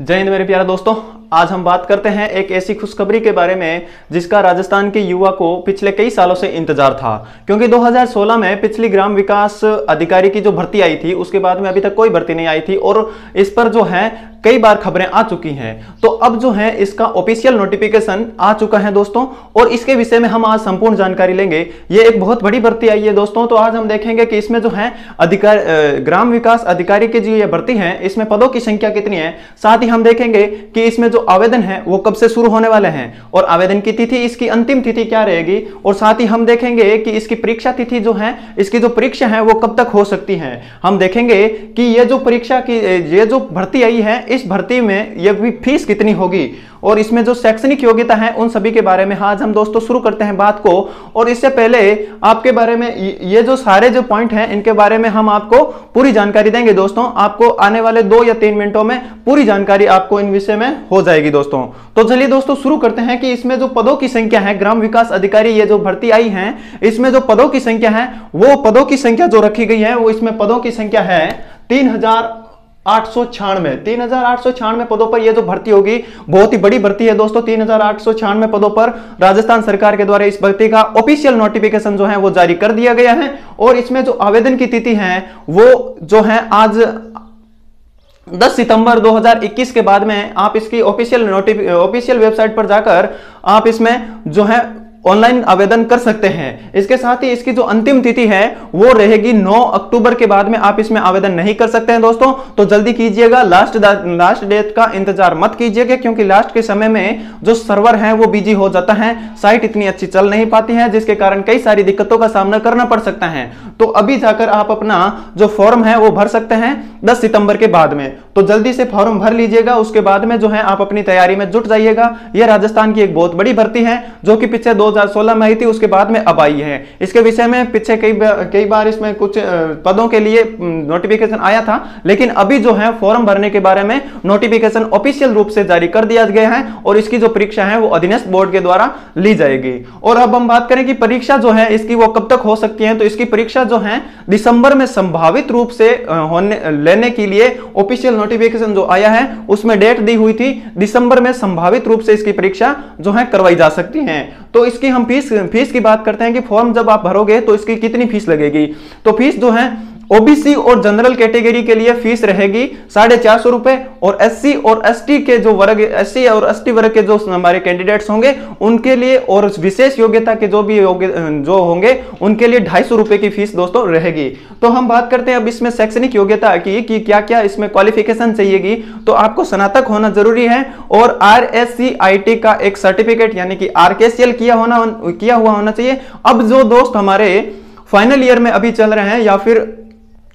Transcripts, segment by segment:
जय हिंद मेरे प्यारे दोस्तों। आज हम बात करते हैं एक ऐसी खुशखबरी के बारे में, जिसका राजस्थान के युवा को पिछले कई सालों से इंतज़ार था। क्योंकि 2016 में पिछली ग्राम विकास अधिकारी की जो भर्ती आई थी, उसके बाद में अभी तक कोई भर्ती नहीं आई थी और इस पर जो है कई बार खबरें आ चुकी हैं। तो अब जो है इसका ऑफिशियल नोटिफिकेशन आ चुका है दोस्तों, और इसके विषय में हम आज संपूर्ण जानकारी लेंगे। ये एक बहुत बड़ी भर्ती आई है दोस्तों तो आज हम देखेंगे कि इसमें जो है अधिकार ग्राम विकास अधिकारी की जो ये भर्ती है, इसमें पदों की संख्या कितनी है, साथ ही हम देखेंगे कि इसमें जो आवेदन है वो कब से शुरू होने वाले हैं, और आवेदन की तिथि, इसकी अंतिम तिथि क्या रहेगी, और साथ ही हम देखेंगे कि इसकी परीक्षा तिथि जो है, इसकी जो परीक्षा है वो कब तक हो सकती है। हम देखेंगे कि ये जो परीक्षा की, ये जो भर्ती आई है इस भर्ती में यह भी फ़ीस कितनी होगी? और इसमें जो शैक्षणिक योग्यता है, उन सभी के बारे में आज हम दोस्तों शुरू करते हैं बात को। और इससे पहले आपके बारे में ये जो सारे जो पॉइंट हैं, इनके बारे में हम आपको पूरी जानकारी देंगे दोस्तों। आपको आने वाले दो या तीन मिनटों में पूरी जानकारी आपको इन विषय में हो जाएगी दोस्तों। तो चलिए दोस्तों, शुरू करते हैं कि इसमें जो पदों की संख्या है, ग्राम विकास अधिकारी ये जो भर्ती आई है, इसमें जो पदों की संख्या है, वो पदों की संख्या जो रखी गई है, वो इसमें पदों की संख्या है तीन हज़ार छियानवे, तीन हज़ार आठ सौ छियानवे पदों पर यह जो भर्ती होगी, बहुत ही बड़ी भर्ती है दोस्तों, तीन हज़ार आठ सौ छियानवे पदों पर राजस्थान सरकार के द्वारा इस भर्ती का ऑफिशियल नोटिफिकेशन जो है वो जारी कर दिया गया है। और इसमें जो आवेदन की तिथि है, वो जो है आज 10 सितंबर 2021 के बाद में आप इसकी ऑफिशियल ऑफिशियल वेबसाइट पर जाकर आप इसमें जो है ऑनलाइन आवेदन कर सकते हैं। इसके साथ ही इसकी जो अंतिम तिथि है, वो रहेगी 9 अक्टूबर के बाद में आप इसमें आवेदन नहीं कर सकते हैं दोस्तों। तो जल्दी कीजिएगा लास्ट लास्ट डेट का इंतज़ार मत कीजिएगा, क्योंकि लास्ट के समय में जो सर्वर है, वो बिज़ी हो जाता है। साइट इतनी अच्छी चल नहीं पाती है, जिसके कारण कई सारी दिक्कतों का सामना करना पड़ सकता है। तो अभी जाकर आप अपना जो फॉर्म है, वो भर सकते हैं दस सितंबर के बाद में। तो जल्दी से फॉर्म भर लीजिएगा, उसके बाद में जो है आप अपनी तैयारी में जुट जाइएगा। यह राजस्थान की एक बहुत बड़ी भर्ती है, जो कि पिछले दो 2016 में आई थी, उसके बाद में अब आई है। इसके विषय में पीछे कई कई बार इसमें कुछ पदों के लिए नोटिफिकेशन आया था, लेकिन अभी जो है फॉर्म भरने के बारे में नोटिफिकेशन ऑफिशियल रूप से जारी कर दिया गया है और इसकी जो परीक्षा है, वो अधीनस्थ बोर्ड के द्वारा ली जाएगी। और अब हम बात करें कि परीक्षा जो है, इसकी वो कब तक हो सकती है? तो इसकी परीक्षा जो है, दिसंबर में संभावित रूप से होने, लेने के लिए ऑफिशियल नोटिफिकेशन जो आया है, उसमें डेट दी हुई थी, दिसंबर में संभावित रूप से इसकी परीक्षा जो है, करवाई जा सकती है। तो इसकी हम फ़ीस फ़ीस की बात करते हैं कि फॉर्म जब आप भरोगे तो इसकी कितनी फ़ीस लगेगी? तो फ़ीस जो है ओबीसी और जनरल कैटेगरी के लिए फ़ीस रहेगी साढ़े चार सौ रुपए और एससी और एसटी के जो वर्ग एससी और एसटी वर्ग के जो हमारे कैंडिडेट्स होंगे, उनके लिए और विशेष योग्यता के जो भी योग्य, जो होंगे, उनके लिए ढाई सौ रुपए की फ़ीस दोस्तों रहेगी। तो हम बात करते हैं अब इसमें शैक्षणिक योग्यता की, कि क्या क्या इसमें क्वालिफिकेशन चाहिएगी। तो आपको स्नातक होना ज़रूरी है और R S C I T का एक सर्टिफिकेट यानी कि आरकेसीएल किया होना, किया हुआ होना चाहिए। अब जो दोस्त हमारे फाइनल ईयर में अभी चल रहे हैं या फिर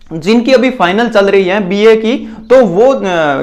जिनकी अभी फाइनल चल रही है बीए की तो वो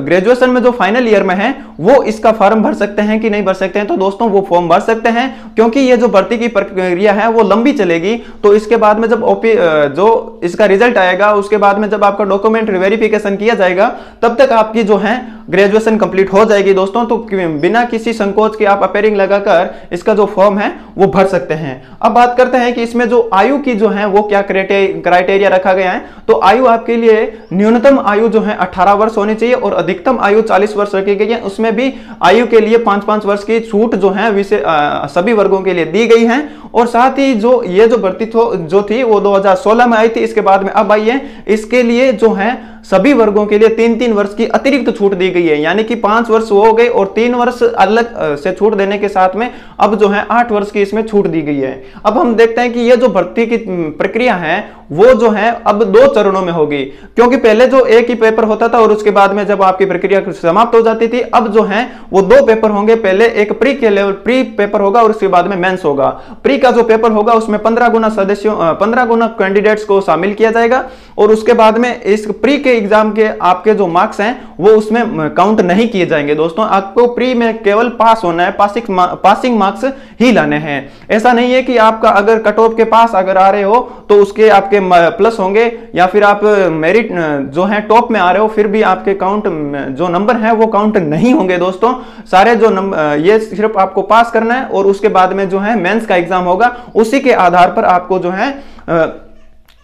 ग्रेजुएशन में जो फाइनल ईयर में है, वो इसका फॉर्म भर सकते हैं कि नहीं भर सकते हैं? तो दोस्तों, वो फॉर्म भर सकते हैं, क्योंकि ये जो भर्ती की प्रक्रिया है, वो लंबी चलेगी। तो इसके बाद में जब ओपी जो इसका रिज़ल्ट आएगा, उसके बाद में जब आपका डॉक्यूमेंट वेरिफिकेशन किया जाएगा, तब तक आपकी जो है ग्रेजुएशन कंप्लीट हो जाएगी दोस्तों। तो बिना किसी संकोच के आप अपेयरिंग लगाकर इसका जो फॉर्म है, वो भर सकते हैं। अब बात करते हैं कि इसमें जो आयु की जो है, वो क्या क्राइटेरिया रखा गया है? तो आयु आपके लिए न्यूनतम आयु जो है 18 वर्ष होनी चाहिए और अधिकतम आयु 40 वर्ष रखी गई है। उसमें भी आयु के लिए पाँच पाँच वर्ष की छूट जो है विषय सभी वर्गों के लिए दी गई है। और साथ ही जो ये जो भर्ती जो थी वो 2016 में आई थी। इसके बाद में अब आई है। इसके लिए जो है सभी वर्गों के लिए तीन तीन वर्ष की अतिरिक्त छूट दी गई है। यानी कि पाँच वर्ष हो गए और तीन वर्ष अलग से छूट देने के साथ में अब जो है आठ वर्ष की इसमें छूट दी गई है। अब हम देखते हैं कि यह जो भर्ती की प्रक्रिया है, वो जो है अब दो चरणों में होगी। क्योंकि पहले जो एक ही पेपर होता था और उसके बाद में जब आपकी प्रक्रिया समाप्त हो जाती थी, अब जो है वो दो पेपर होंगे। पहले एक प्री के लेवल, प्री पेपर होगा और उसके बाद में मेंस होगा। प्री का जो पेपर होगा, उसमें पंद्रह गुना सदस्यों पंद्रह गुना कैंडिडेट्स को शामिल किया जाएगा और उसके बाद में इस प्री के एग्ज़ाम के आपके जो मार्क्स हैं, वो उसमें काउंट नहीं किए जाएँगे। दोस्तों, आपको प्री में केवल पास होना है पासिंग पासिंग मार्क्स ही लाने हैं। ऐसा नहीं है कि आपका अगर कट ऑफ़ के पास अगर आ रहे हो तो उसके आपके प्लस होंगे, या फिर आप मेरिट जो है टॉप में आ रहे हो, फिर भी आपके काउंट जो नंबर है, वो काउंट नहीं होंगे। दोस्तों, सारे जो नंबर ये सिर्फ़ आपको पास करना है, और उसके बाद में जो है मेंस का एग्ज़ाम होगा, उसी के आधार पर आपको जो है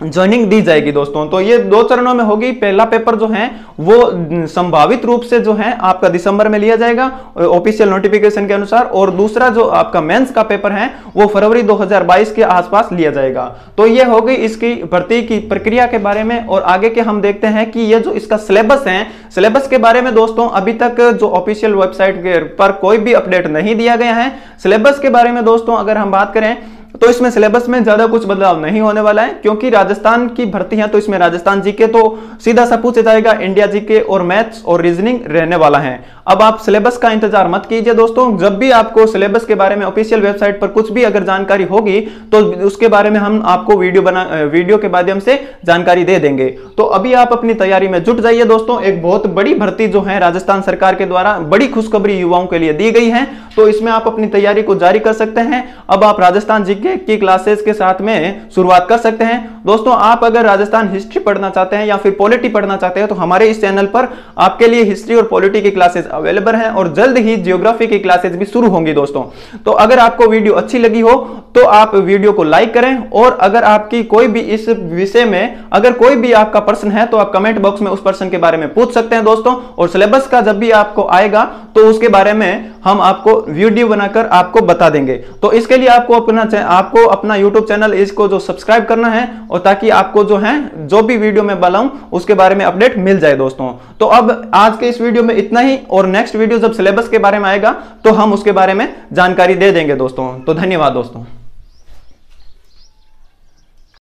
ज्वाइनिंग दी जाएगी दोस्तों। तो ये दो चरणों में होगी। पहला पेपर जो है, वो संभावित रूप से जो है, आपका दिसंबर में लिया जाएगा ऑफिशियल नोटिफिकेशन के अनुसार। और दूसरा जो आपका मेंस का पेपर है, वो फरवरी 2022 के आसपास लिया जाएगा। तो ये होगी इसकी भर्ती की प्रक्रिया के बारे में। और आगे के हम देखते हैं कि ये जो इसका सिलेबस है सिलेबस के बारे में दोस्तों, अभी तक जो ऑफिशियल वेबसाइट पर कोई भी अपडेट नहीं दिया गया है। सिलेबस के बारे में दोस्तों, अगर हम बात करें तो इसमें सिलेबस में ज़्यादा कुछ बदलाव नहीं होने वाला है, क्योंकि राजस्थान की भर्ती है तो इसमें राजस्थान जीके तो सीधा सा पूछा जाएगा इंडिया जीके और मैथ्स और रीजनिंग रहने वाला है। अब आप सिलेबस का इंतज़ार मत कीजिए दोस्तों, जब भी आपको सिलेबस के बारे में ऑफिशियल वेबसाइट पर कुछ भी अगर जानकारी होगी तो उसके बारे में हम आपको वीडियो बना वीडियो के माध्यम से जानकारी दे देंगे। तो अभी आप अपनी तैयारी में जुट जाइए दोस्तों, एक बहुत बड़ी भर्ती जो है राजस्थान सरकार के द्वारा बड़ी खुशखबरी युवाओं के लिए दी गई है तो इसमें आप अपनी तैयारी को जारी कर सकते हैं। अब आप राजस्थान जीके की क्लासेस के साथ में शुरुआत कर सकते हैं। दोस्तों, आप अगर राजस्थान हिस्ट्री पढ़ना चाहते हैं या फिर पॉलिटी पढ़ना चाहते हैं तो हमारे इस चैनल पर आपके लिए हिस्ट्री और पॉलिटी की क्लासेस अवेलेबल हैं और जल्द ही जियोग्राफी की क्लासेस भी शुरू होंगी, दोस्तों। तो अगर आपको वीडियो अच्छी लगी हो तो आप वीडियो को लाइक करें और अगर आपकी कोई भी इस विषय में, अगर कोई भी आपका प्रश्न है तो आप कमेंट बॉक्स में उस पर्सन के बारे में पूछ सकते हैं दोस्तों। और सिलेबस का जब भी आपको आएगा तो उसके बारे में हम आपको वीडियो बनाकर आपको बता देंगे। तो इसके लिए आपको अपना आपको अपना यूट्यूब चैनल, इसको जो सब्सक्राइब करना है, और ताकि आपको जो है, जो भी वीडियो में बनाऊँ, उसके बारे में अपडेट मिल जाए दोस्तों। तो अब आज के इस वीडियो में इतना ही, और नेक्स्ट वीडियो जब सिलेबस के बारे में आएगा तो हम उसके बारे में जानकारी दे देंगे दोस्तों। तो धन्यवाद दोस्तों।